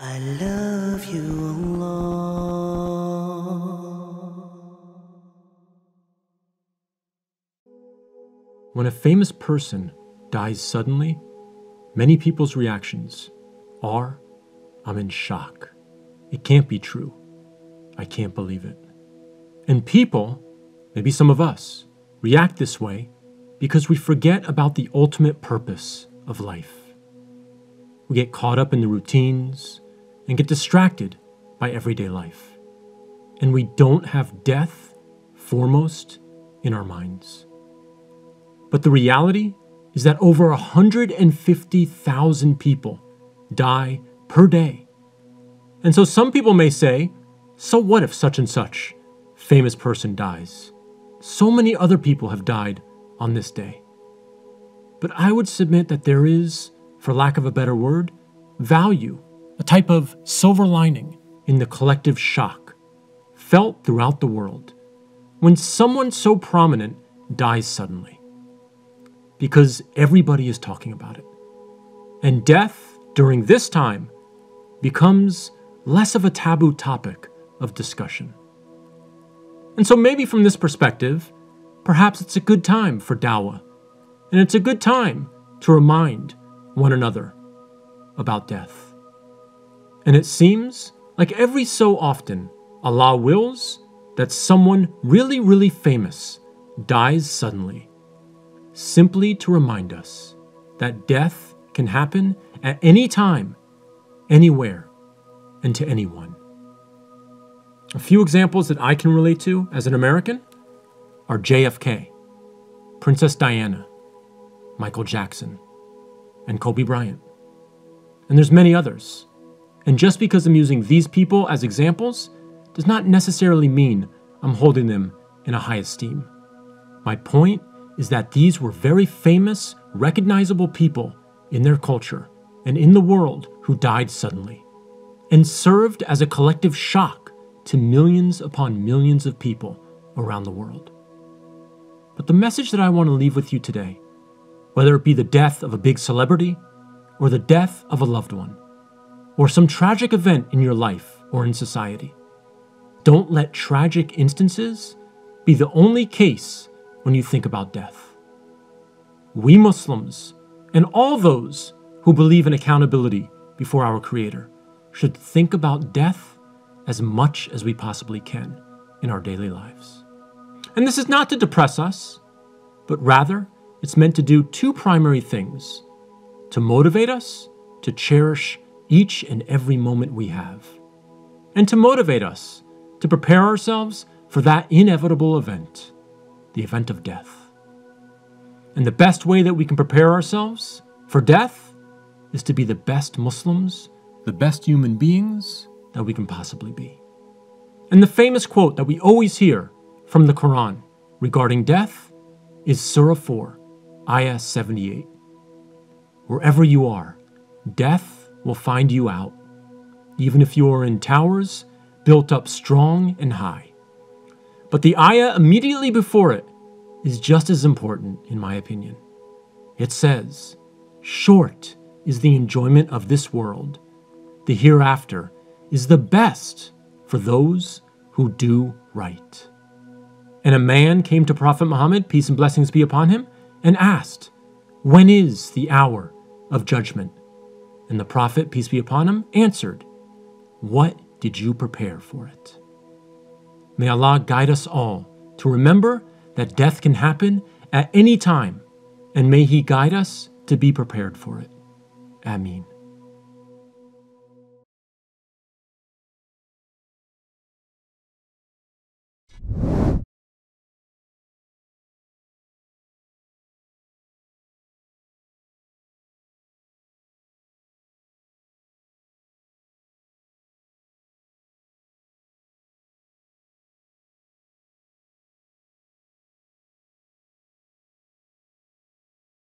I love you, Allah. When a famous person dies suddenly, many people's reactions are I'm in shock. It can't be true. I can't believe it. And people, maybe some of us, react this way because we forget about the ultimate purpose of life. We get caught up in the routines and get distracted by everyday life. And we don't have death foremost in our minds. But the reality is that over 150,000 people die per day. And so some people may say, so what if such and such famous person dies? So many other people have died on this day. But I would submit that there is, for lack of a better word, value, a type of silver lining in the collective shock felt throughout the world when someone so prominent dies suddenly. Because everybody is talking about it. And death during this time becomes less of a taboo topic of discussion. And so, maybe from this perspective, perhaps it's a good time for Dawa, and it's a good time to remind one another about death. And it seems like every so often, Allah wills that someone really, really famous dies suddenly, simply to remind us that death can happen at any time, anywhere, and to anyone. A few examples that I can relate to as an American are JFK, Princess Diana, Michael Jackson, and Kobe Bryant. And there's many others. And just because I'm using these people as examples does not necessarily mean I'm holding them in a high esteem. My point is that these were very famous, recognizable people in their culture and in the world who died suddenly and served as a collective shock to millions upon millions of people around the world. But the message that I want to leave with you today, whether it be the death of a big celebrity, or the death of a loved one, or some tragic event in your life or in society, don't let tragic instances be the only case when you think about death. We Muslims, and all those who believe in accountability before our Creator, should think about death as much as we possibly can in our daily lives. And this is not to depress us, but rather it's meant to do two primary things to motivate us to cherish each and every moment we have, and to motivate us to prepare ourselves for that inevitable event, the event of death. And the best way that we can prepare ourselves for death is to be the best Muslims, the best human beings, that we can possibly be. And the famous quote that we always hear from the Quran regarding death is Surah 4, Ayah 78. Wherever you are, death will find you out, even if you are in towers built up strong and high. But the ayah immediately before it is just as important, in my opinion. It says, Short is the enjoyment of this world, the hereafter is the best for those who do right. And a man came to Prophet Muhammad, peace and blessings be upon him, and asked, When is the hour of judgment? And the prophet, peace be upon him, answered, What did you prepare for it? May Allah guide us all to remember that death can happen at any time, and may He guide us to be prepared for it. Amin. you